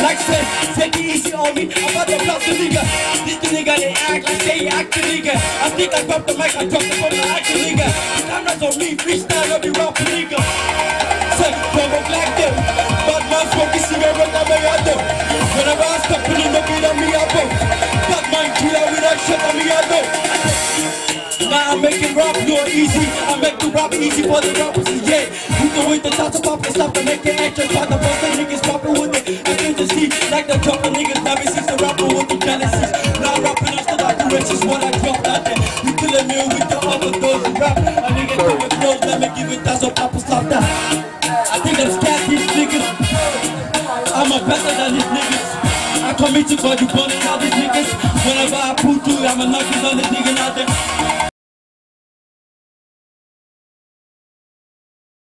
Like I said, take it easy on me. I'm about to blast the nigga. This the nigga they act like they act the nigga. I think I dropped the mic, I dropped it from the act the nigga. Cameras on me, freestyle on me, rap the nigga. Say, don't go like them. Bad man smoking cigarette, I'm a yaddo. Whenever I step in the beat, I'm a yaddo. Bad man killer with that shit, I'm a yaddo. Now I'm making rap more easy. I make the rap easy for the rappers, yeah. You can with the thoughts of pop and stuff to make it action. Try to bust the niggas popping with it. Like the drop niggas. Me since the rapper with the genesis. Now rapping still like the riches what I dropped out there. You killing me with the other those who rap. A nigga coming close, let me give it of pop and stop that. I think I'm scared these niggas. I'm a better than these niggas. I come into God, you burning all these niggas. Whenever I pull through, I'm a knockers on this nigga out there.